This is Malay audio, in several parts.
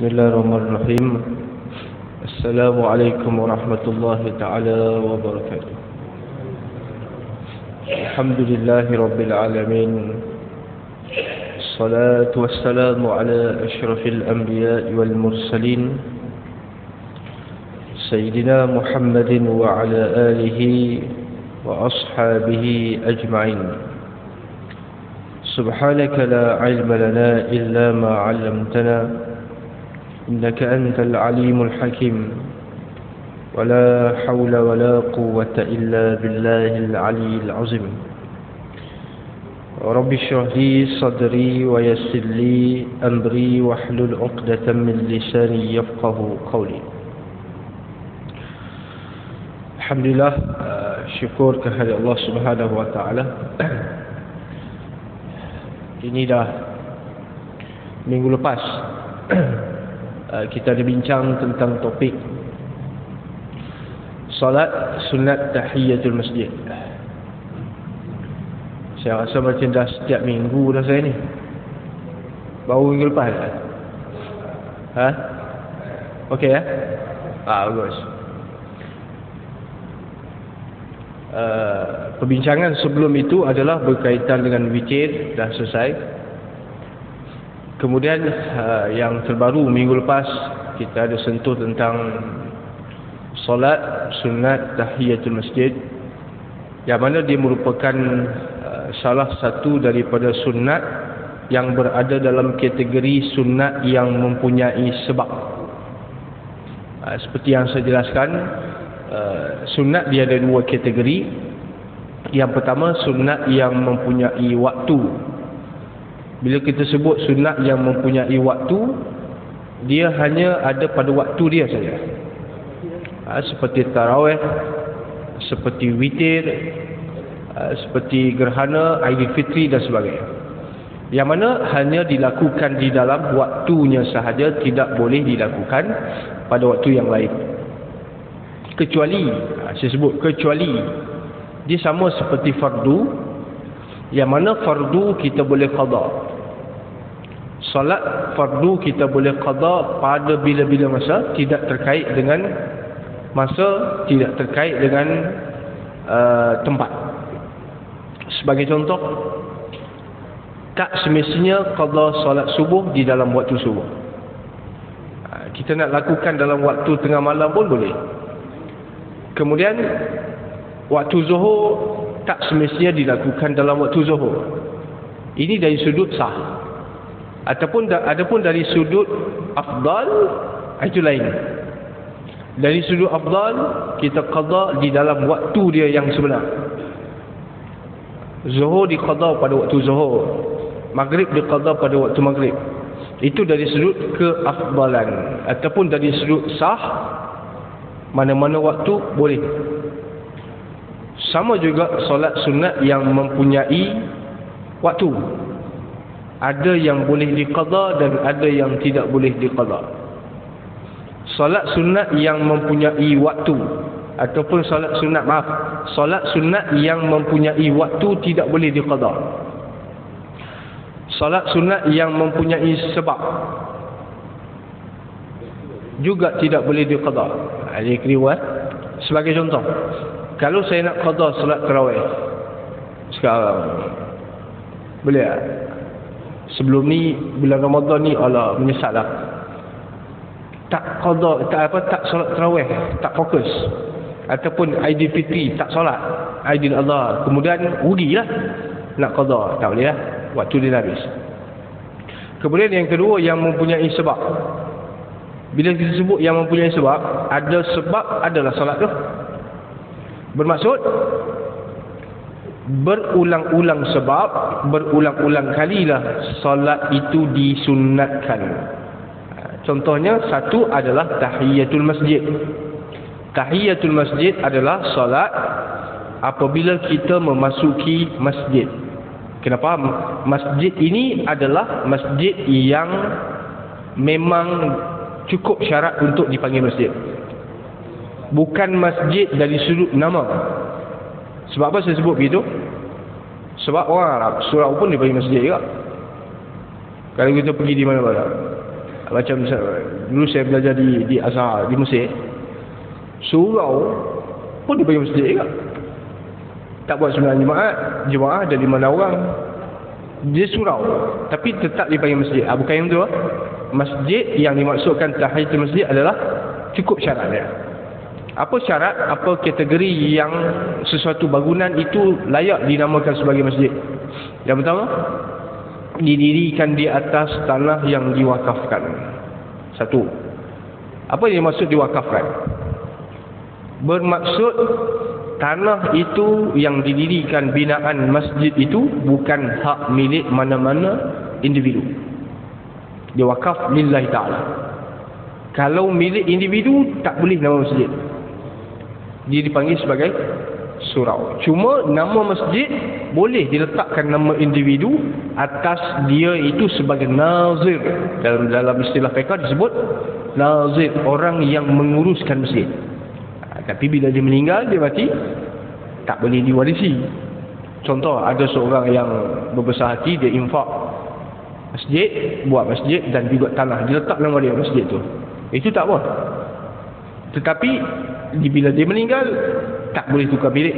بسم الله الرحمن الرحيم. السلام عليكم ورحمة الله تعالى وبركاته. الحمد لله رب العالمين. الصلاة والسلام على أشرف الأنبياء والمرسلين. سيدنا محمد وعلى آله وأصحابه أجمعين. سبحانك لا علم لنا إلا ما علمتنا. إنك أنت العليم الحكيم. ولا حول ولا قوة إلا بالله العلي العظيم. رب اشرح لي صدري ويسر لي أمري واحلل عقدة من لساني يفقه قولي. الحمد لله syukur kepada Allah Subhanahu wa taala ini dah minggu lepas. kita ada bincang tentang topik salat sunat tahiyatul masjid. Saya rasa macam dah setiap minggu dah saya ni. Baru minggu lepas ha? Okey ya? Ah bagus. Uh, perbincangan sebelum itu adalah berkaitan dengan witir dah selesai kemudian uh, yang terbaru minggu lepas kita ada sentuh tentang solat sunat tahiyatul masjid yang mana dia merupakan uh, salah satu daripada sunat yang berada dalam kategori sunat yang mempunyai sebab. Uh, seperti yang saya jelaskan sunat dia ada dua kategori. Yang pertama sunat yang mempunyai waktu bila kita sebut sunat yang mempunyai waktu dia hanya ada pada waktu dia saja. Ha, seperti tarawih seperti witir ha, seperti gerhana Aidilfitri dan sebagainya. Yang mana hanya dilakukan di dalam waktunya sahaja tidak boleh dilakukan pada waktu yang lain. Kecuali saya sebut kecuali dia sama seperti fardu yang mana fardu kita boleh qada solat fardu kita boleh qada pada bila-bila masa tidak terkait dengan masa tidak terkait dengan uh, tempat sebagai contoh tak semestinya qada solat subuh di dalam waktu subuh kita nak lakukan dalam waktu tengah malam pun boleh Kemudian waktu zuhur tak semestinya dilakukan dalam waktu zuhur. Ini dari sudut sah. Ataupun adapun dari sudut afdal itu lain. Dari sudut afdal kita qada di dalam waktu dia yang sebenar. Zuhur diqada pada waktu zuhur. Maghrib diqada pada waktu maghrib. Itu dari sudut keafdalan ataupun dari sudut sah mana-mana waktu boleh sama juga solat sunat yang mempunyai waktu ada yang boleh diqada dan ada yang tidak boleh diqada solat sunat yang mempunyai waktu ataupun solat sunat maaf solat sunat yang mempunyai waktu tidak boleh diqada solat sunat yang mempunyai sebab juga tidak boleh diqada. Ada keliruan. Sebagai contoh, kalau saya nak qada solat tarawih sekarang boleh tak? Sebelum ni bulan Ramadan ni Allah menyesallah. Tak qada, tak apa tak solat tarawih, tak fokus. Ataupun Aidilfitri tak solat. Aidil Allah. Kemudian rugilah nak qada, tak boleh lah. Waktu dia habis. Kemudian yang kedua yang mempunyai sebab bila kita sebut yang mempunyai sebab, ada sebab adalah solat tu. Bermaksud berulang-ulang sebab, berulang-ulang kalilah solat itu disunatkan. Contohnya satu adalah tahiyatul masjid. Tahiyatul masjid adalah solat apabila kita memasuki masjid. Kenapa? Masjid ini adalah masjid yang memang cukup syarat untuk dipanggil masjid bukan masjid dari sudut nama sebab apa saya sebut begitu sebab orang Arab surau pun dipanggil masjid juga. Kalau kita pergi di mana-mana macam dulu saya belajar di di Azhar di Mesir. Surau pun dia bagi masjid juga. Tak buat sembahyang jemaah jemaah ada lima orang. Dia surau tapi tetap dipanggil masjid. Ah, bukan yang tu masjid yang dimaksudkan tahiyatul masjid adalah cukup syarat dia apa syarat apa kategori yang sesuatu bangunan itu layak dinamakan sebagai masjid yang pertama didirikan di atas tanah yang diwakafkan satu apa yang maksud diwakafkan bermaksud tanah itu yang didirikan binaan masjid itu bukan hak milik mana-mana individu. Dia wakaf lillahi ta'ala. Kalau milik individu, tak boleh nama masjid. Dia dipanggil sebagai surau. Cuma nama masjid boleh diletakkan nama individu atas dia itu sebagai nazir. Dalam dalam istilah fiqh disebut nazir, orang yang menguruskan masjid. Tapi bila dia meninggal, dia mati, tak boleh diwarisi. Contoh, ada seorang yang berbesar hati, dia infak masjid, buat masjid dan juga tanah. Dia letak nama dia masjid tu. Itu tak apa. Tetapi, bila dia meninggal, tak boleh tukar bilik.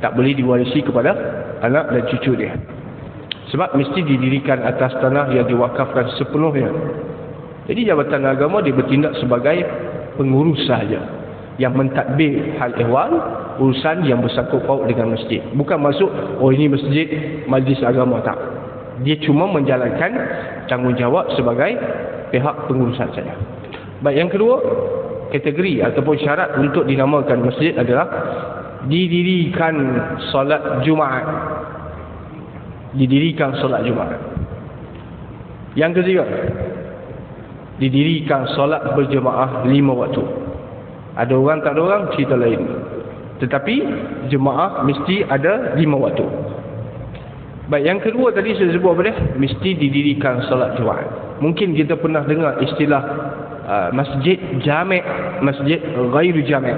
Tak boleh diwarisi kepada anak dan cucu dia. Sebab mesti didirikan atas tanah yang diwakafkan sepenuhnya. Jadi jabatan agama dia bertindak sebagai pengurus sahaja yang mentadbir hal ehwal urusan yang bersangkut paut dengan masjid bukan masuk oh ini masjid majlis agama tak dia cuma menjalankan tanggungjawab sebagai pihak pengurusan saja baik yang kedua kategori ataupun syarat untuk dinamakan masjid adalah didirikan solat Jumaat didirikan solat Jumaat yang ketiga didirikan solat berjemaah lima waktu ada orang tak ada orang cerita lain. Tetapi jemaah mesti ada lima waktu. Baik, yang kedua tadi saya sebut apa dia? Mesti didirikan solat Jumaat. Mungkin kita pernah dengar istilah uh, masjid jamek, masjid ghairu jamek.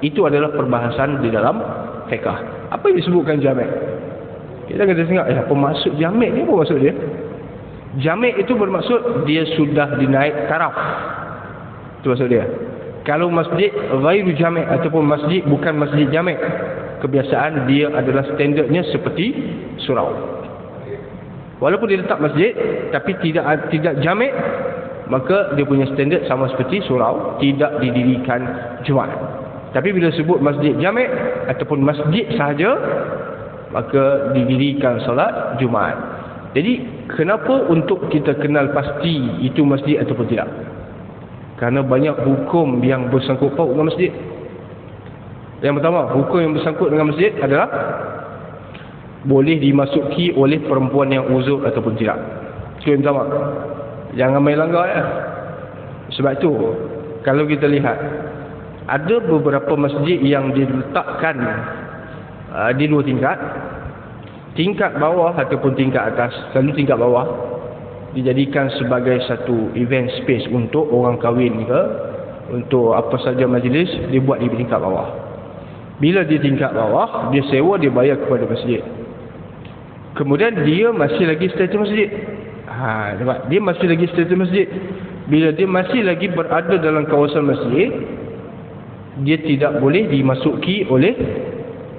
Itu adalah perbahasan di dalam fiqh. Apa yang disebutkan jamek? Kita kata tengok, eh, apa maksud jamek ni? Apa maksud dia? Jamek itu bermaksud dia sudah dinaik taraf. Itu maksud dia. Kalau masjid ghairu jami' ataupun masjid bukan masjid jami' kebiasaan dia adalah standardnya seperti surau. Walaupun dia letak masjid tapi tidak tidak jami' maka dia punya standard sama seperti surau, tidak didirikan Jumaat. Tapi bila sebut masjid jami' ataupun masjid sahaja maka didirikan solat Jumaat. Jadi kenapa untuk kita kenal pasti itu masjid ataupun tidak? Karena banyak hukum yang bersangkut paut dengan masjid. Yang pertama, hukum yang bersangkut dengan masjid adalah boleh dimasuki oleh perempuan yang uzur ataupun tidak. Itu yang pertama. Jangan main langgar ya. Sebab itu, kalau kita lihat, ada beberapa masjid yang diletakkan uh, di dua tingkat. Tingkat bawah ataupun tingkat atas. Selalu tingkat bawah dijadikan sebagai satu event space untuk orang kahwin ke untuk apa saja majlis dibuat di tingkat bawah bila di tingkat bawah dia sewa dia bayar kepada masjid kemudian dia masih lagi status masjid ha, nampak? dia masih lagi status masjid bila dia masih lagi berada dalam kawasan masjid dia tidak boleh dimasuki oleh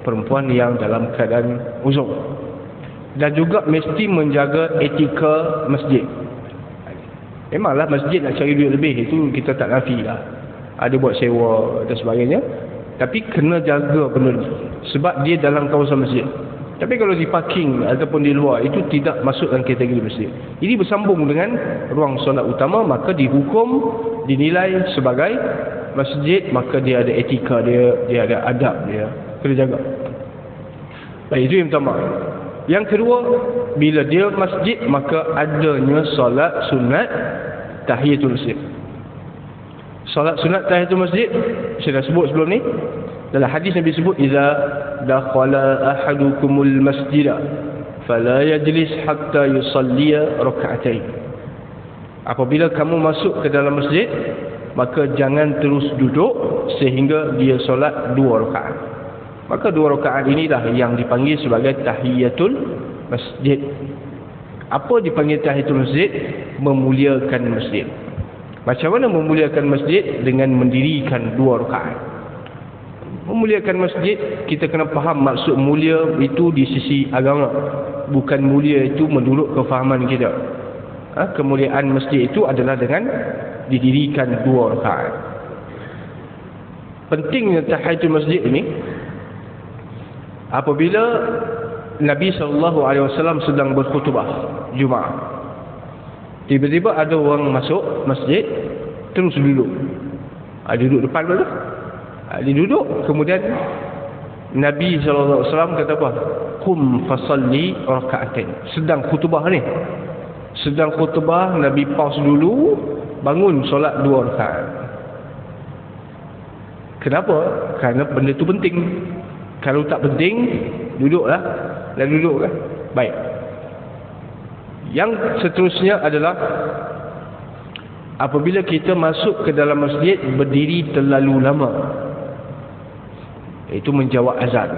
perempuan yang dalam keadaan uzur dan juga mesti menjaga etika masjid. Memanglah masjid nak cari duit lebih itu kita tak nafi lah. Ada buat sewa dan sebagainya. Tapi kena jaga benda ni. Sebab dia dalam kawasan masjid. Tapi kalau di parking ataupun di luar itu tidak masuk dalam kategori masjid. Ini bersambung dengan ruang solat utama maka dihukum dinilai sebagai masjid maka dia ada etika dia, dia ada adab dia. Kena jaga. Baik, itu yang pertama. Yang kedua, bila dia masjid maka adanya solat sunat tahiyatul masjid. Solat sunat tahiyatul masjid saya dah sebut sebelum ni. Dalam hadis Nabi sebut iza dakhala ahadukumul masjida fala yajlis hatta yusalliya rak'atain. Apabila kamu masuk ke dalam masjid maka jangan terus duduk sehingga dia solat dua rakaat. Maka dua rakaat inilah yang dipanggil sebagai tahiyatul masjid. Apa dipanggil tahiyatul masjid? Memuliakan masjid. Macam mana memuliakan masjid dengan mendirikan dua rakaat? Memuliakan masjid kita kena faham maksud mulia itu di sisi agama. Bukan mulia itu menurut kefahaman kita. Ha? Kemuliaan masjid itu adalah dengan didirikan dua rakaat. Pentingnya tahiyatul masjid ini apabila Nabi SAW sedang berkhutbah Jumaat Tiba-tiba ada orang masuk masjid terus duduk. Ha, duduk depan dulu. Ha, dia duduk kemudian Nabi SAW kata apa? Kum fasalli raka'atain. Sedang khutbah ni. Sedang khutbah Nabi pause dulu bangun solat dua rakaat. Kenapa? Kerana benda tu penting. Kalau tak penting, duduklah. Dan duduklah. Baik. Yang seterusnya adalah apabila kita masuk ke dalam masjid berdiri terlalu lama itu menjawab azan.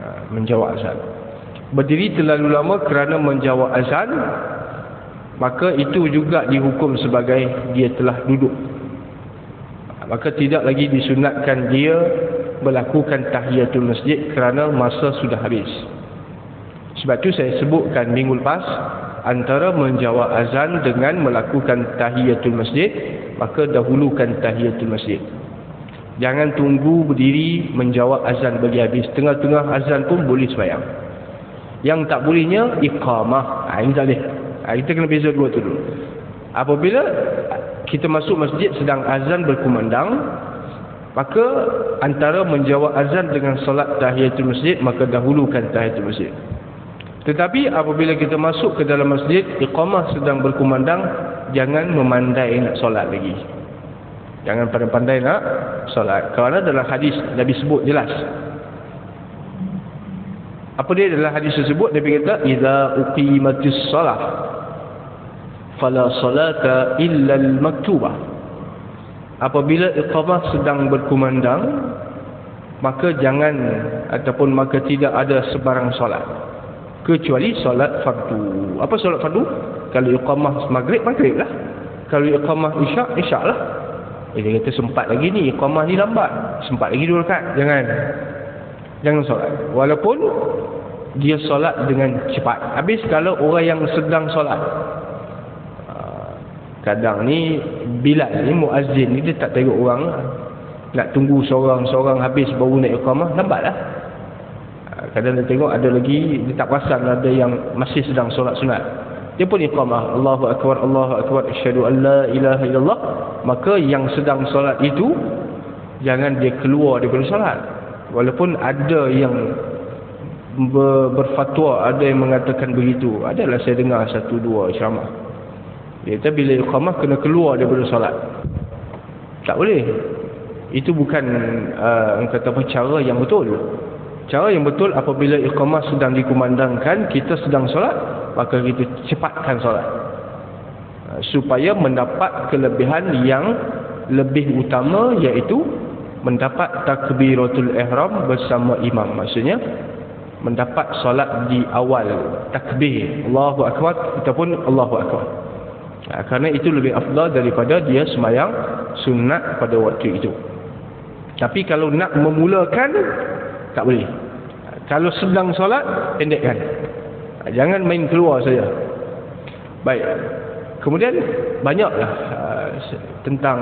Ha, menjawab azan. Berdiri terlalu lama kerana menjawab azan maka itu juga dihukum sebagai dia telah duduk. Maka tidak lagi disunatkan dia melakukan tahiyatul masjid kerana masa sudah habis. Sebab tu saya sebutkan minggu lepas antara menjawab azan dengan melakukan tahiyatul masjid maka dahulukan tahiyatul masjid jangan tunggu berdiri menjawab azan bagi habis. Tengah-tengah azan pun boleh semayang yang tak bolehnya iqamah. Ha, ini tak boleh. Ha, kita kena beza dua tu dulu. Apabila kita masuk masjid sedang azan berkumandang maka antara menjawab azan dengan solat tahiyatul masjid maka dahulukan tahiyatul masjid. Tetapi apabila kita masuk ke dalam masjid, iqamah sedang berkumandang, jangan memandai nak solat lagi. Jangan pandai-pandai nak solat. Kerana dalam hadis Nabi sebut jelas. Apa dia dalam hadis tersebut? Nabi kata, "Idza uqimatis shalah fala salata illa al-maktubah." Apabila iqamah sedang berkumandang, maka jangan ataupun maka tidak ada sebarang solat kecuali solat fardu. Apa solat fardu? Kalau iqamah maghrib, maghrib lah. Kalau iqamah isyak, isyak lah. Eh, dia kata sempat lagi ni, iqamah ni lambat. Sempat lagi dua rekat. Jangan. Jangan solat. Walaupun dia solat dengan cepat. Habis kalau orang yang sedang solat. Ah, kadang ni, bila ni muazzin ni dia tak tengok orang. Nak tunggu seorang-seorang habis baru nak iqamah, lambat lah kadang dia tengok ada lagi dia tak perasan ada yang masih sedang solat sunat dia pun iqamah. Allahu akbar Allahu akbar. Asyhadu an la ilaha illallah. Maka yang sedang solat itu jangan dia keluar daripada solat. Walaupun ada yang ber, berfatwa ada yang mengatakan begitu. Adalah saya dengar satu dua ceramah. Dia kata bila iqamah kena keluar daripada solat. Tak boleh. Itu bukan uh, kata apa cara yang betul. Cara yang betul apabila iqamah sedang dikumandangkan, kita sedang solat, maka kita cepatkan solat. Ha, supaya mendapat kelebihan yang lebih utama iaitu mendapat takbiratul ihram bersama imam. Maksudnya mendapat solat di awal takbir Allahu akbar ataupun Allahu akbar. Ha, kerana itu lebih afdal daripada dia semayang sunat pada waktu itu. Tapi kalau nak memulakan tak boleh kalau sedang solat pendekkan jangan main keluar saja. Baik. Kemudian banyaklah uh, tentang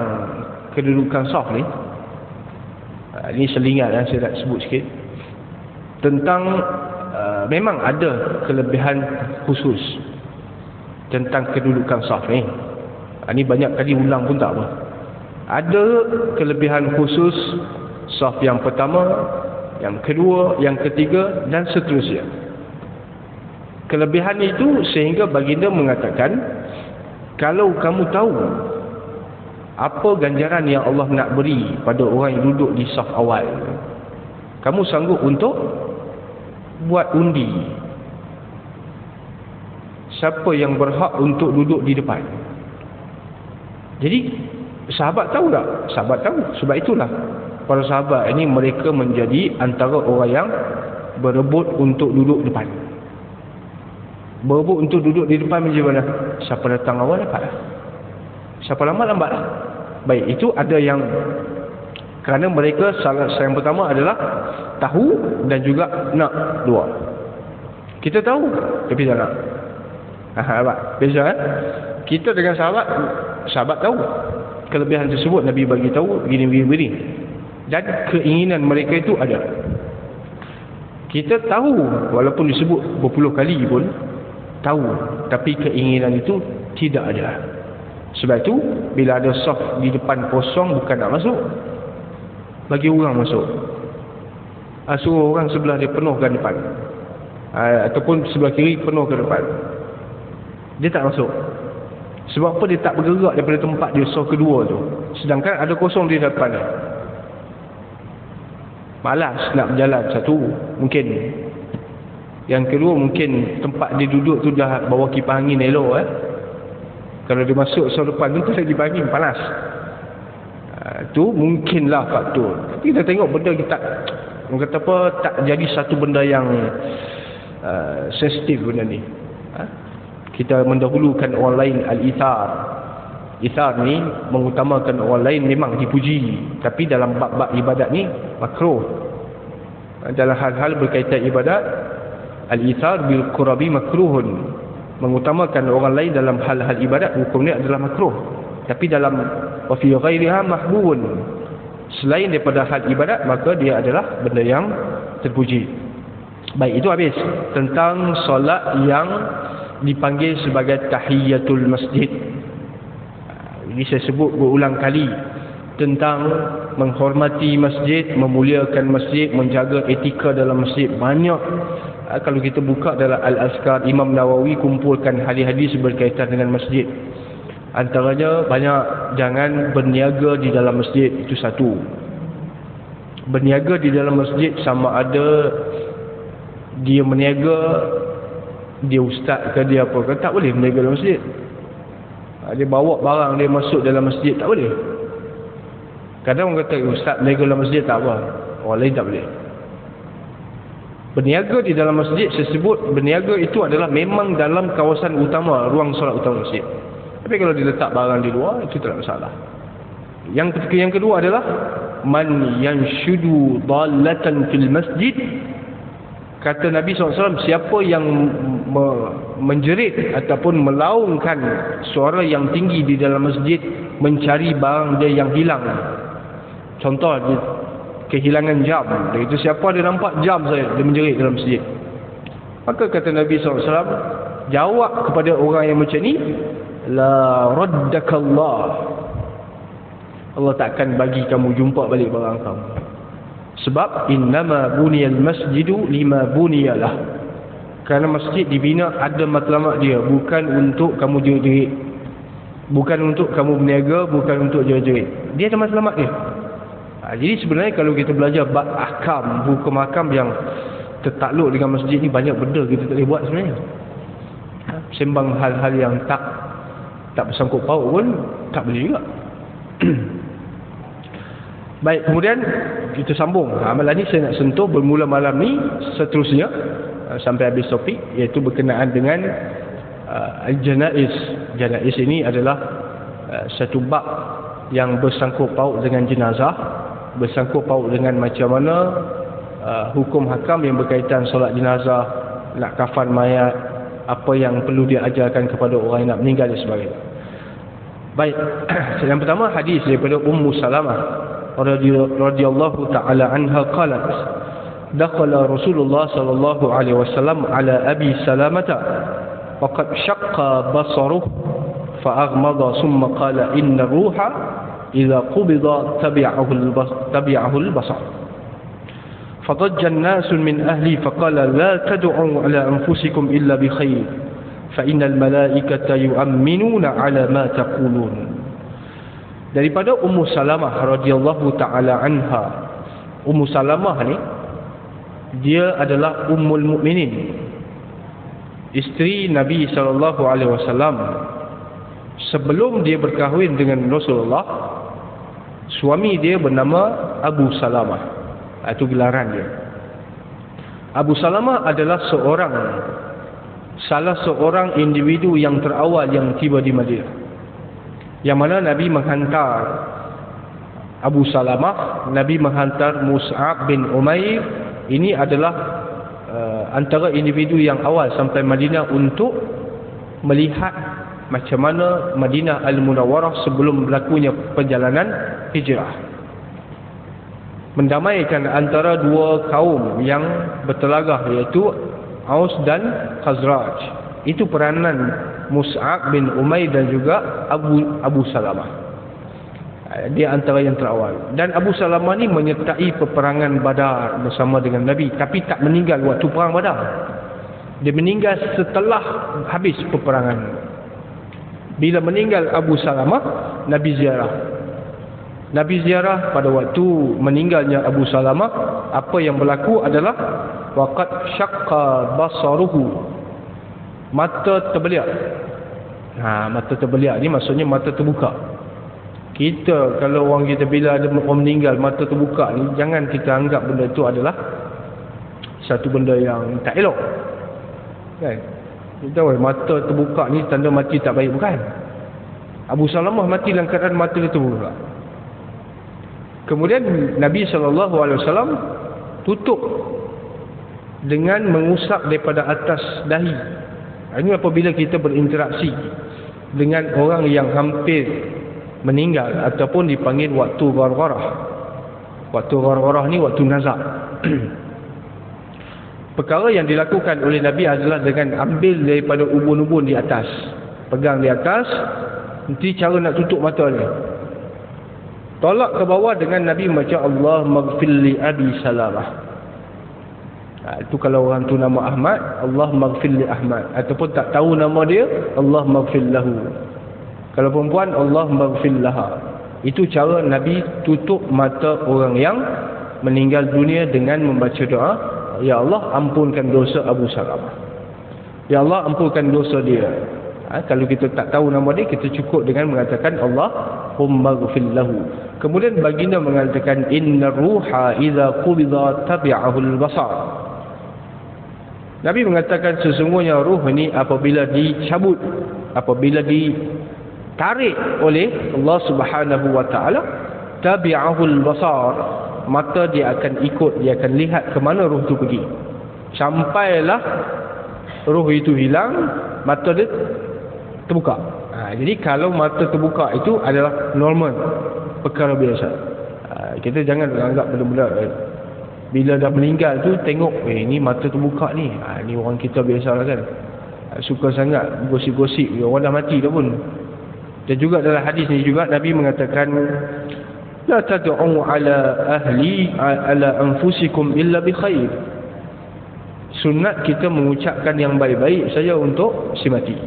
kedudukan saf ni. Uh, ini selingan yang saya nak sebut sikit. Tentang uh, memang ada kelebihan khusus tentang kedudukan saf ni. Uh, ini banyak kali ulang pun tak apa. Ada kelebihan khusus saf yang pertama yang kedua, yang ketiga dan seterusnya. Kelebihan itu sehingga baginda mengatakan kalau kamu tahu apa ganjaran yang Allah nak beri pada orang yang duduk di saf awal kamu sanggup untuk buat undi. Siapa yang berhak untuk duduk di depan? Jadi sahabat tahu tak? sahabat tahu. Sebab itulah para sahabat ini mereka menjadi antara orang yang berebut untuk duduk depan berebut untuk duduk di depan macam mana siapa datang awal dapat lah Siapa lambat lambat. Baik, itu ada yang kerana mereka salah yang pertama adalah tahu dan juga nak dua. Kita tahu tapi tak nak. Ha. Beza eh? Kita dengan sahabat, sahabat tahu. Kelebihan tersebut Nabi bagi tahu gini gini begini. Dan keinginan mereka itu ada. Kita tahu walaupun disebut berpuluh kali pun tahu tapi keinginan itu tidak ada. Sebab itu bila ada soft di depan kosong bukan nak masuk. Bagi orang masuk. Ha, suruh orang sebelah dia penuhkan depan. Ha, ataupun sebelah kiri penuh ke depan. Dia tak masuk. Sebab apa dia tak bergerak daripada tempat dia soft kedua tu. Sedangkan ada kosong di depan dia. Malas nak berjalan satu. Mungkin. Yang kedua mungkin tempat dia duduk tu dah bawa kipas angin elok eh. Kalau dia masuk soft depan tu tu lagi angin panas. Ha, tu mungkinlah faktor. Tapi kita tengok benda kita orang kata apa tak jadi satu benda yang uh, sensitif benda ni. Ha? Kita mendahulukan orang lain al-ithar. Ithar ni mengutamakan orang lain memang dipuji, tapi dalam bab-bab ibadat ni makruh. Ha, dalam hal-hal berkaitan ibadat al-ithar bil qurabi makruhun. Mengutamakan orang lain dalam hal-hal ibadat hukum ni adalah makruh. Tapi dalam wa fi ghairiha mahbubun selain daripada hal ibadat maka dia adalah benda yang terpuji baik itu habis tentang solat yang dipanggil sebagai tahiyatul masjid ini saya sebut berulang kali tentang menghormati masjid, memuliakan masjid, menjaga etika dalam masjid. Banyak kalau kita buka dalam Al-Azkar Imam Nawawi kumpulkan hadis-hadis berkaitan dengan masjid. Antaranya banyak jangan berniaga di dalam masjid itu satu. Berniaga di dalam masjid sama ada dia berniaga dia ustaz ke dia apa ke tak boleh berniaga dalam masjid. Ha, dia bawa barang dia masuk dalam masjid tak boleh. Kadang orang kata ustaz berniaga dalam masjid tak apa. Orang lain tak boleh. Berniaga di dalam masjid saya sebut berniaga itu adalah memang dalam kawasan utama ruang solat utama masjid. Tapi kalau diletak barang di luar itu tidak masalah. Yang ketiga yang kedua adalah man yanshudu dallatan fil masjid kata Nabi SAW siapa yang me menjerit ataupun melaungkan suara yang tinggi di dalam masjid mencari barang dia yang hilang contoh dia kehilangan jam. Dia itu siapa dia nampak jam saya? Dia menjerit dalam masjid. Maka kata Nabi SAW jawab kepada orang yang macam ni la raddakallah Allah takkan bagi kamu jumpa balik barang kamu. Sebab innama buniyal masjidu lima buniyalah kerana masjid dibina ada matlamat dia bukan untuk kamu jerit-jerit. Bukan untuk kamu berniaga bukan untuk jerit-jerit. Dia ada matlamat dia ha, jadi sebenarnya kalau kita belajar bab ahkam hukum ahkam yang tertakluk dengan masjid ni banyak benda kita tak boleh buat sebenarnya. Ha, sembang hal-hal yang tak tak bersangkut paut pun tak boleh juga. Baik kemudian kita sambung. Amalan ni saya nak sentuh bermula malam ni seterusnya uh, sampai habis topik iaitu berkenaan dengan uh, janais janais ini adalah uh, satu bab yang bersangkut paut dengan jenazah bersangkut paut dengan macam mana uh, hukum hakam yang berkaitan solat jenazah nak kafan mayat apa yang perlu diajarkan kepada orang yang nak meninggal dan sebagainya. Baik, yang pertama hadis daripada Ummu Salamah radhiyallahu taala anha qalat dakhala Rasulullah sallallahu alaihi wasallam ala Abi Salamah faqad shaqqa basaruhu fa aghmada thumma qala inna ruha idza qubida tabi'ahu al-tabi'ahu al-basar فضج الناس من أهلي فقال لا تدعوا على أنفسكم إلا بخير فإن الملائكة يؤمنون على ما تقولون daripada Ummu Salamah radhiyallahu taala anha Ummu Salamah ni dia adalah ummul mukminin isteri Nabi sallallahu alaihi wasallam sebelum dia berkahwin dengan Rasulullah suami dia bernama Abu Salamah itu gelaran dia. Abu Salamah adalah seorang salah seorang individu yang terawal yang tiba di Madinah. yang mana Nabi menghantar Abu Salamah Nabi menghantar Mus'ab bin Umair ini adalah uh, antara individu yang awal sampai Madinah untuk melihat macam mana Madinah Al-Munawwarah sebelum berlakunya perjalanan hijrah. Mendamaikan antara dua kaum yang bertelagah iaitu Aus dan Khazraj. Itu peranan Mus'ab bin Umair dan juga Abu Abu Salamah. Dia antara yang terawal. Dan Abu Salamah ni menyertai peperangan Badar bersama dengan Nabi tapi tak meninggal waktu perang Badar. Dia meninggal setelah habis peperangan bila meninggal Abu Salamah Nabi ziarah. Nabi ziarah pada waktu meninggalnya Abu Salamah apa yang berlaku adalah waqad syaqqa basaruhu. Mata terbeliak. Ha mata terbeliak ni maksudnya mata terbuka. Kita kalau orang kita bila ada orang meninggal mata terbuka ni jangan kita anggap benda itu adalah satu benda yang tak elok. Kan kita tahu mata terbuka ni tanda mati tak baik bukan? Abu Salamah mati dalam keadaan mata terbuka. Kemudian Nabi SAW tutup dengan mengusap daripada atas dahi. Ini apabila kita berinteraksi dengan orang yang hampir meninggal ataupun dipanggil waktu ghargharah. Waktu ghargharah ni waktu nazak perkara yang dilakukan oleh Nabi adalah dengan ambil daripada ubun-ubun di atas. Pegang di atas nanti cara nak tutup mata ni. Tolak ke bawah dengan Nabi macam Allah maghfirli abi salamah. Ha, itu kalau orang tu nama Ahmad Allah maghfirli Ahmad. Ataupun tak tahu nama dia Allah maghfirlahu kalau perempuan Allah maghfirlaha itu cara Nabi tutup mata orang yang meninggal dunia dengan membaca doa Ya Allah ampunkan dosa Abu Salamah. Ya Allah ampunkan dosa dia. Ha, kalau kita tak tahu nama dia, kita cukup dengan mengatakan Allah hummaghfir lahu. Kemudian baginda mengatakan inna ruha idza qubida tabi'ahu al-basar. Nabi mengatakan sesungguhnya ruh ini apabila dicabut, apabila ditarik oleh Allah Subhanahu wa taala, tabi'ahu al-basar, mata dia akan ikut dia akan lihat ke mana roh tu pergi. Sampailah roh itu hilang mata dia terbuka. Ha, jadi kalau mata terbuka itu adalah normal perkara biasa. Ha, kita jangan anggap benda-benda eh, bila dah meninggal tu tengok eh ni mata terbuka ni. Ha, ni orang kita biasa lah kan. Ha, suka sangat gosip-gosip orang dah mati dah pun. Dan juga dalam hadis ni juga Nabi mengatakan Tad'u ala ahli ala anfusikum illa bi khair. Sunat kita mengucapkan yang baik-baik saja untuk si mati.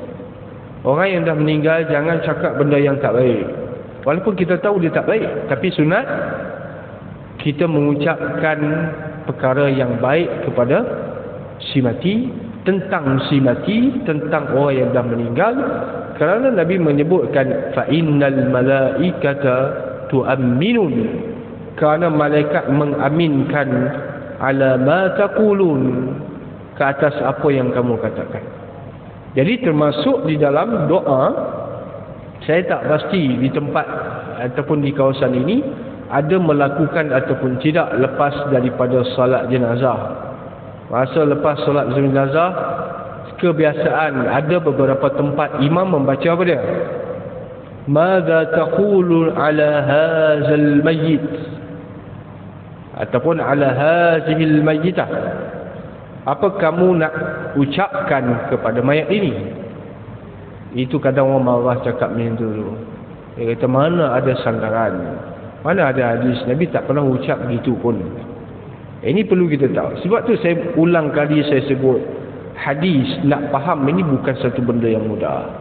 Orang yang dah meninggal jangan cakap benda yang tak baik. Walaupun kita tahu dia tak baik, tapi sunat kita mengucapkan perkara yang baik kepada si mati tentang si mati, tentang orang yang dah meninggal kerana Nabi menyebutkan fa innal malaikata tu'amminun. Kerana malaikat mengaminkan ala ma taqulun ke atas apa yang kamu katakan. Jadi termasuk di dalam doa saya tak pasti di tempat ataupun di kawasan ini ada melakukan ataupun tidak lepas daripada salat jenazah. Masa lepas salat jenazah kebiasaan ada beberapa tempat imam membaca apa dia Mada taqulu ala hazal mayyit? Ataupun ala hazihil mayyitah apa kamu nak ucapkan kepada mayat ini? Itu kadang orang marah cakap macam tu dia kata mana ada sandaran mana ada hadis? Nabi tak pernah ucap begitu pun. Eh, ini perlu kita tahu. Sebab tu saya ulang kali saya sebut hadis nak faham ini bukan satu benda yang mudah.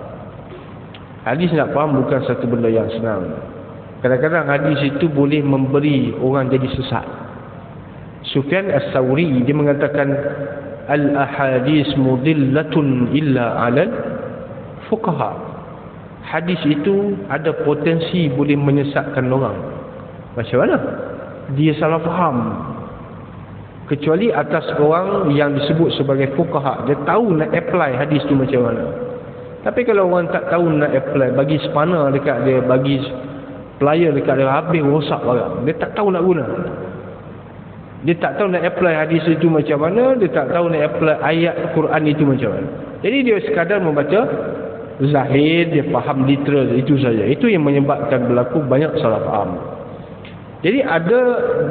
Hadis nak faham bukan satu benda yang senang. Kadang-kadang hadis itu boleh memberi orang jadi sesat. Sufyan As-Sawri dia mengatakan al-ahadis mudillatun illa 'alal fuqaha. Hadis itu ada potensi boleh menyesatkan orang. Macam mana? Dia salah faham. Kecuali atas orang yang disebut sebagai fuqaha, dia tahu nak apply hadis itu macam mana. Tapi kalau orang tak tahu nak apply, bagi spanner dekat dia, bagi player dekat dia, habis rosak barang. Dia tak tahu nak guna. Dia tak tahu nak apply hadis itu macam mana, dia tak tahu nak apply ayat Quran itu macam mana. Jadi dia sekadar membaca zahir, dia faham literal, itu saja. Itu yang menyebabkan berlaku banyak salah faham. Jadi ada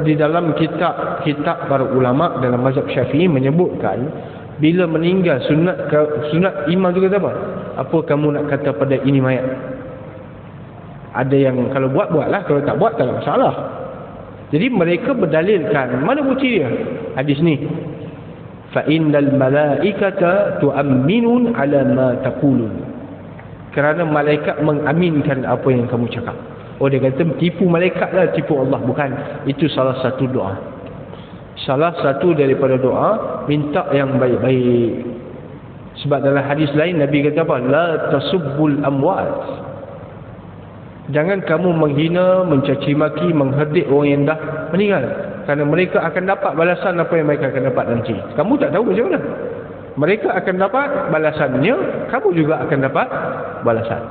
di dalam kitab kitab para ulama dalam mazhab Syafi'i menyebutkan bila meninggal sunat sunat imam juga apa? Apa kamu nak kata pada ini mayat? Ada yang kalau buat buatlah, kalau tak buat tak ada masalah. Jadi mereka berdalilkan mana bukti dia? Hadis ni. Fa innal malaikata tu'minun ala ma taqulun. Kerana malaikat mengaminkan apa yang kamu cakap. Oh dia kata tipu malaikat lah tipu Allah bukan itu salah satu doa salah satu daripada doa minta yang baik-baik sebab dalam hadis lain Nabi kata apa? La tasubbul amwat. Jangan kamu menghina mencaci maki mengherdik orang yang dah meninggal. Kerana mereka akan dapat balasan apa yang mereka akan dapat nanti. Kamu tak tahu macam mana? Mereka akan dapat balasannya kamu juga akan dapat balasan.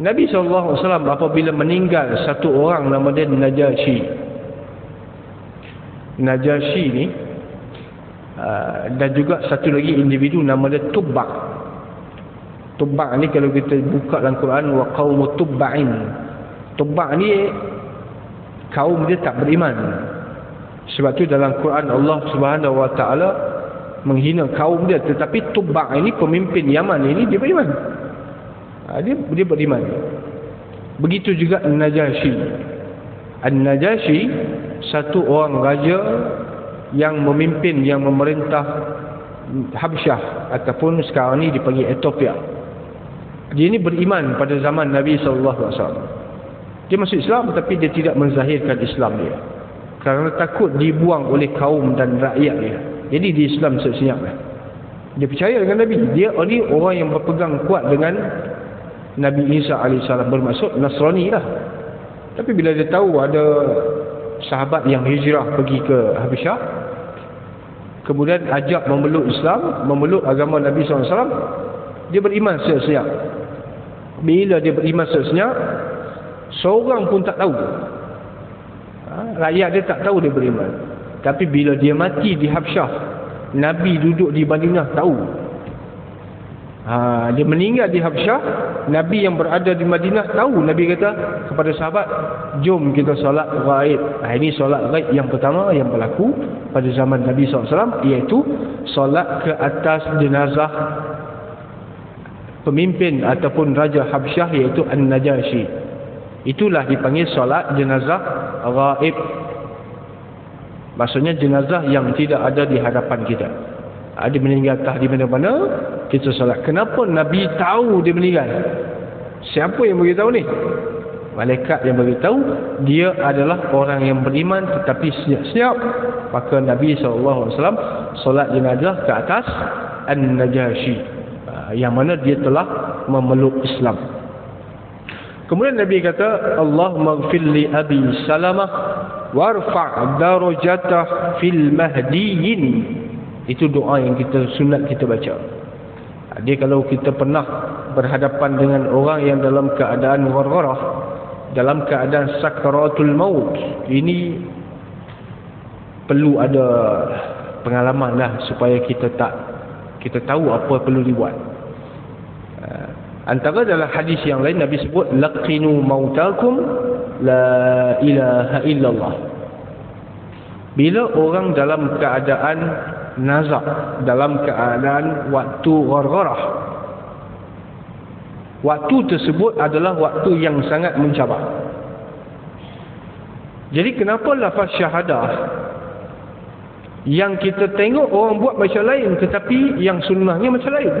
Nabi SAW apabila meninggal satu orang nama dia Najasyi. Najasyi ni uh, dan juga satu lagi individu nama dia Tubbak. Tubbak ni kalau kita buka dalam Quran wa qaumu tubba'in. Tubbak ni kaum dia tak beriman. Sebab tu dalam Quran Allah Subhanahu wa taala menghina kaum dia tetapi Tubbak ini pemimpin Yaman ini dia beriman ha, dia, dia beriman begitu juga Najasyi An-Najasyi satu orang raja yang memimpin yang memerintah Habsyah ataupun sekarang ni dipanggil Ethiopia. Dia ini beriman pada zaman Nabi SAW dia masuk Islam tapi dia tidak menzahirkan Islam dia. Kerana takut dibuang oleh kaum dan rakyat dia. Jadi di Islam sesenyap dia. Percaya dengan Nabi. Dia ini orang yang berpegang kuat dengan Nabi Isa AS bermaksud Nasrani lah. Tapi bila dia tahu ada sahabat yang hijrah pergi ke Habsyah kemudian ajak memeluk Islam memeluk agama Nabi SAW dia beriman senyap bila dia beriman senyap seorang pun tak tahu. Ha? rakyat dia tak tahu dia beriman. Tapi bila dia mati di Habsyah Nabi duduk di Madinah tahu Ha, dia meninggal di Habsyah. Nabi yang berada di Madinah tahu. Nabi kata kepada sahabat jom kita solat gaib. Ha, ini solat gaib yang pertama yang berlaku pada zaman Nabi SAW iaitu solat ke atas jenazah pemimpin ataupun Raja Habsyah iaitu An-Najasyi itulah dipanggil solat jenazah gaib. Maksudnya jenazah yang tidak ada di hadapan kita ha, dia meninggal tah di mana-mana kita solat. Kenapa Nabi tahu dia meninggal? Siapa yang beritahu ni? Malaikat yang beritahu dia adalah orang yang beriman tetapi siap-siap. Maka Nabi SAW solat jenazah ke atas An-Najasyi ha, yang mana dia telah memeluk Islam. Kemudian Nabi kata Allah maghfir li Abi Salamah warfa' darajatah fil mahdiyin itu doa yang kita sunat kita baca dia kalau kita pernah berhadapan dengan orang yang dalam keadaan ghargharah, dalam keadaan sakaratul maut, ini perlu ada pengalaman lah supaya kita tak kita tahu apa perlu dibuat. Antara dalam hadis yang lain Nabi sebut laqinu mautakum la ilaha illallah. Bila orang dalam keadaan nazak dalam keadaan waktu ghargharah. Waktu tersebut adalah waktu yang sangat mencabar. Jadi kenapa lafaz syahadah yang kita tengok orang buat macam lain tetapi yang sunnahnya macam lain?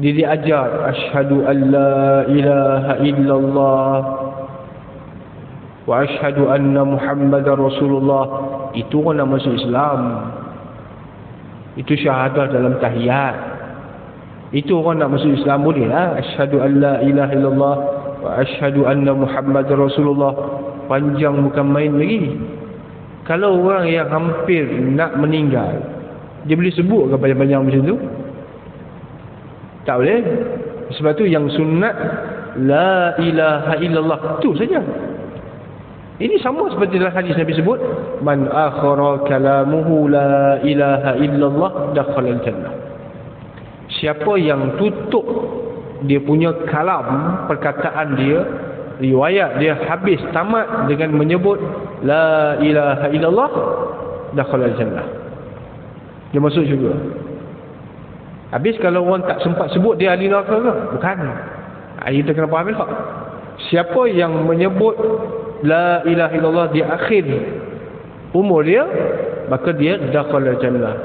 Dia diajar asyhadu an la ilaha illallah wa asyhadu anna muhammadar rasulullah itu orang masuk Islam itu syahadah dalam tahiyat itu orang nak masuk Islam boleh lah asyhadu an la ilaha illallah wa asyhadu anna muhammadar rasulullah panjang bukan main lagi kalau orang yang hampir nak meninggal Dia boleh sebut ke banyak-banyak macam tu? Tak boleh. Sebab tu yang sunat La ilaha illallah. Tu saja. Ini sama seperti dalam hadis Nabi sebut. Man akhara kalamuhu la ilaha illallah dakhala al-jannah. Siapa yang tutup dia punya kalam, perkataan dia, riwayat dia habis tamat dengan menyebut la ilaha illallah dakhala al-jannah. Dia masuk syurga. Habis kalau orang tak sempat sebut dia ahli neraka ke? Bukan. Ayat kita kena faham? Siapa yang menyebut La ilaha illallah di akhir umur dia Maka dia dakhala jannah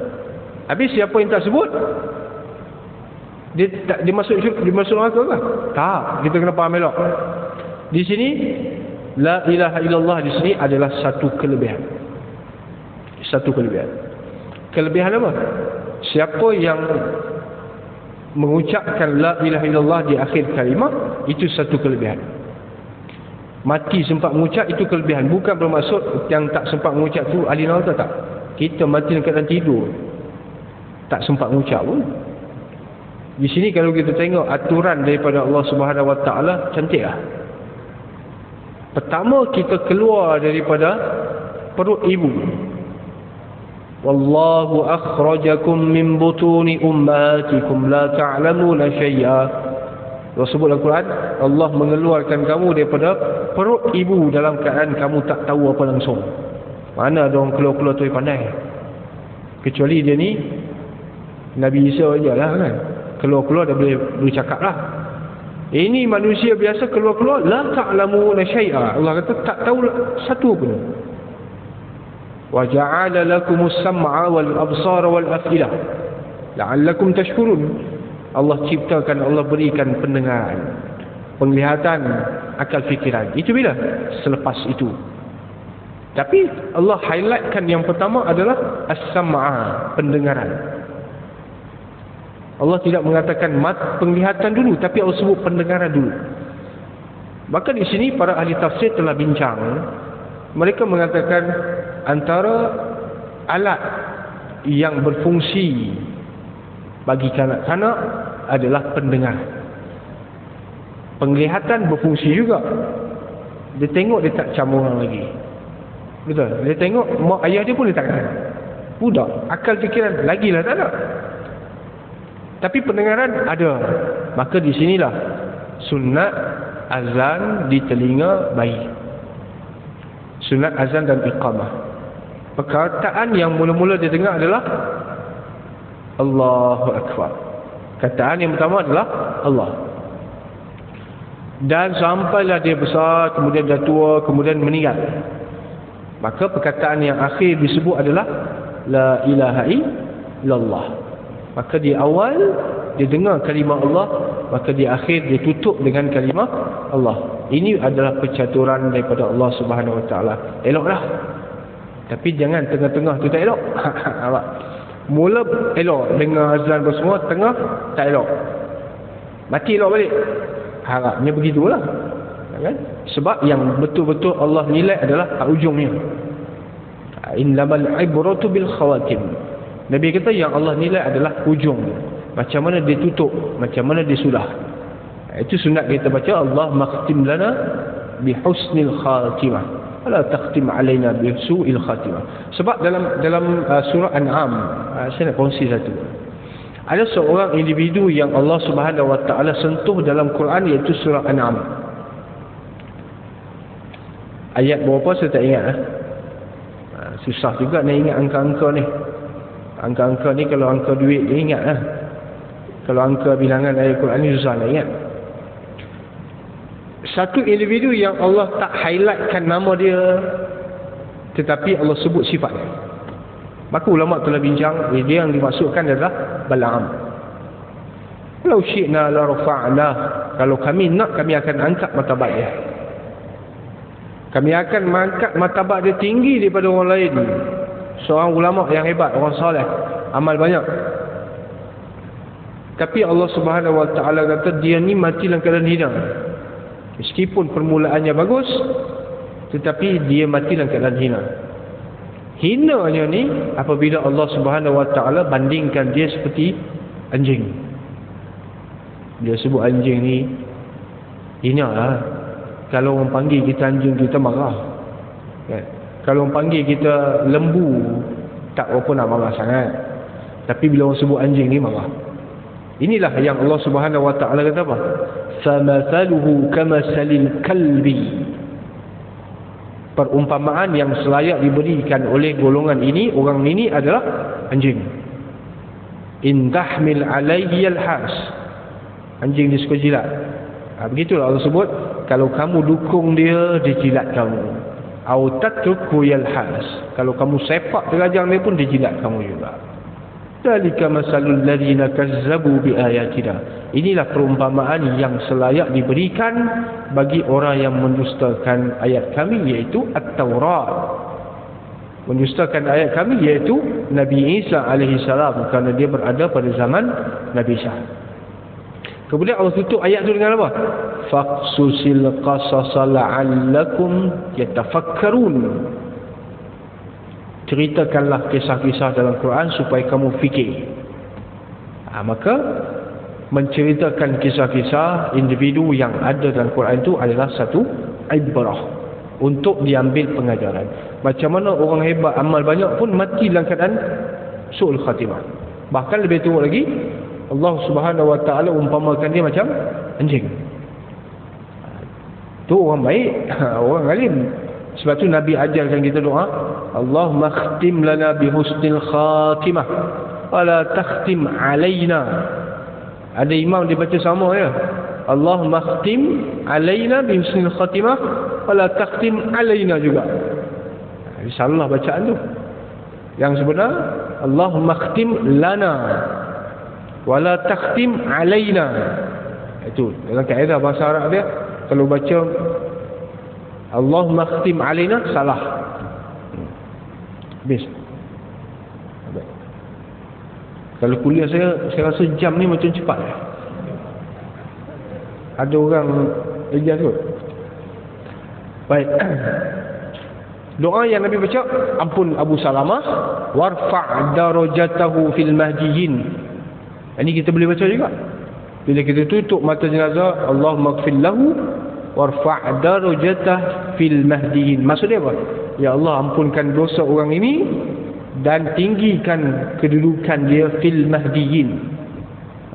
Habis siapa yang tak sebut? Dia, tak, dia masuk dia masuk neraka ke? Tak, kita kena faham elok. Di sini La ilaha illallah di sini adalah satu kelebihan. Satu kelebihan. Kelebihan apa? Siapa yang mengucapkan la ilaha illallah di akhir kalimah itu satu kelebihan mati sempat mengucap itu kelebihan. Bukan bermaksud yang tak sempat mengucap tu ahli neraka tak. Kita mati dalam keadaan tidur. Tak sempat mengucap pun. Di sini kalau kita tengok aturan daripada Allah Subhanahu Wa Taala cantiklah pertama kita keluar daripada perut ibu. Wallahu akhrajakum min butuni ummatikum la ta'lamuna syai'a. Allah sebut dalam Quran Allah mengeluarkan kamu daripada perut ibu dalam keadaan kamu tak tahu apa langsung. Mana ada orang keluar-keluar tu yang pandai? Kecuali dia ni Nabi Isa je lah kan? Keluar-keluar dah boleh bercakap lah. Ini manusia biasa keluar-keluar la ta'lamu la syai'a. Allah kata tak tahu lah, satu pun. Wa ja'ala lakumus sam'a wal absara wal afilah la'allakum tashkurun. Allah ciptakan Allah berikan pendengaran penglihatan akal fikiran. Itu bila? Selepas itu. Tapi Allah highlightkan yang pertama adalah as-sam'a pendengaran. Allah tidak mengatakan mat penglihatan dulu tapi Allah sebut pendengaran dulu. Maka di sini para ahli tafsir telah bincang. Mereka mengatakan antara alat yang berfungsi bagi kanak-kanak adalah pendengar. Penglihatan berfungsi juga. Dia tengok dia tak campur orang lagi. Betul. Dia tengok mak ayah dia pun dia tak kenal. Budak. Akal fikiran lagilah tak ada. Tapi pendengaran ada. Maka di sinilah sunat azan di telinga bayi. Sunat azan dan iqamah perkataan yang mula-mula dia dengar adalah Allahu Akbar kataan yang pertama adalah Allah. Dan sampailah dia besar kemudian dah tua kemudian meninggal. Maka perkataan yang akhir disebut adalah La ilaha illallah. Maka di awal dia dengar kalimah Allah maka di akhir dia tutup dengan kalimah Allah. Ini adalah percaturan daripada Allah Subhanahu Wa Taala. Eloklah. Tapi jangan tengah-tengah tu tak elok. Mula elok dengar azan semua, tengah tak elok. Mati elok balik. Harapnya begitulah. Kan? Sebab yang betul-betul Allah nilai adalah tak ujungnya. Innamal ibratu bil khawatim. Nabi kata yang Allah nilai adalah ujung. Macam mana dia tutup, macam mana dia sudah. Itu sunat kita baca Allah makhtim lana bi husnil khatimah wala takhtim alaina bi su'il khatimah. Sebab dalam dalam uh, surah an'am uh, saya nak kongsi satu. Ada seorang individu yang Allah Subhanahu wa taala sentuh dalam Quran iaitu surah an'am. Ayat berapa saya tak ingat eh? uh, susah juga nak ingat angka-angka ni. Angka-angka ni kalau angka duit dia ingat lah kalau angka bilangan ayat Quran ni susah nak ingat satu individu yang Allah tak highlightkan nama dia tetapi Allah sebut sifat dia maka ulama telah bincang dia yang dimasukkan adalah Bala'am. Kalau syi'na la rafa'na. Kalau kami nak kami akan angkat matabat dia. Kami akan mengangkat matabat dia tinggi daripada orang lain. Seorang ulama yang hebat orang soleh amal banyak. Tapi Allah subhanahu wa ta'ala kata dia ni mati dalam keadaan hina Meskipun permulaannya bagus Tetapi dia mati dalam keadaan hina. Hinanya ni apabila Allah Subhanahu Wa Taala bandingkan dia seperti anjing. Dia sebut anjing ni hina lah. Kalau orang panggil kita anjing kita marah. Kan? kalau orang panggil kita lembu tak apa nak marah sangat. Tapi bila orang sebut anjing ni marah. Inilah yang Allah Subhanahu Wa Taala kata apa famathaluhu kamasalil kalbi perumpamaan yang selayak diberikan oleh golongan ini orang ini adalah anjing. In tahmil alaihi alhas anjing dia suka jilat. Ha, begitulah Allah sebut kalau kamu dukung dia dia jilat kamu. Au tatruku yalhas kalau kamu sepak terajang dia pun dia jilat kamu juga dalika masalul ladina kazzabu biayatina. Inilah perumpamaan yang selayak diberikan bagi orang yang mendustakan ayat kami iaitu at-taurat. Mendustakan ayat kami iaitu Nabi Isa alaihi salam kerana dia berada pada zaman Nabi Isa. Kemudian Allah tutup ayat itu dengan apa? Faqsusil qasasa la'allakum yatafakkarun ceritakanlah kisah-kisah dalam Quran supaya kamu fikir. Ha, maka menceritakan kisah-kisah individu yang ada dalam Quran itu adalah satu ibrah untuk diambil pengajaran. Macam mana orang hebat amal banyak pun mati dalam keadaan su'ul khatimah. Bahkan lebih teruk lagi Allah subhanahu wa ta'ala umpamakan dia macam anjing. Tu orang baik orang alim. Sebab tu Nabi ajarkan kita doa, Allahumma khtim lana bi husnil khatimah wa la takhtim alaina. Ada imam dia baca sama ya. Allahumma khtim alaina bi husnil khatimah wa la takhtim alaina juga. Insyaallah bacaan tu. Yang sebenar Allahumma khtim lana wa la takhtim alaina. Itu dalam kaedah bahasa Arab dia kalau baca Allah makhtim alina salah. Habis. Kalau kuliah saya, saya rasa jam ni macam cepat. Ada orang ejas kot. Baik. Doa yang Nabi baca, ampun Abu Salamah, warfa' darajatahu fil mahdiyin. Ini kita boleh baca juga. Bila kita tutup mata jenazah, Allah maghfir lahu warfa' darajatah fil mahdiin maksudnya apa ya Allah ampunkan dosa orang ini dan tinggikan kedudukan dia fil mahdiin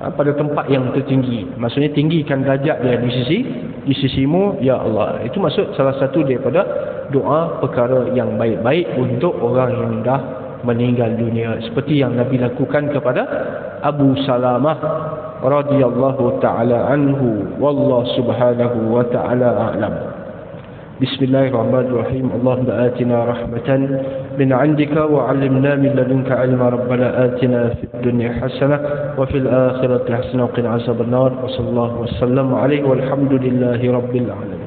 ha, pada tempat yang tertinggi. Maksudnya tinggikan darjat dia di sisi di sisimu ya Allah. Itu maksud salah satu daripada doa perkara yang baik-baik untuk orang yang dah meninggal dunia. Seperti yang Nabi lakukan kepada Abu Salamah radhiyallahu taala anhu. Wallahu subhanahu wa taala a'lam بسم الله الرحمن الرحيم. اللهم آتنا رحمة من عندك وعلمنا من لدنك علما. ربنا آتنا في الدنيا حسنة وفي الآخرة حسنة وقنا عذاب النار. وصلى الله وسلم عليه والحمد لله رب العالمين.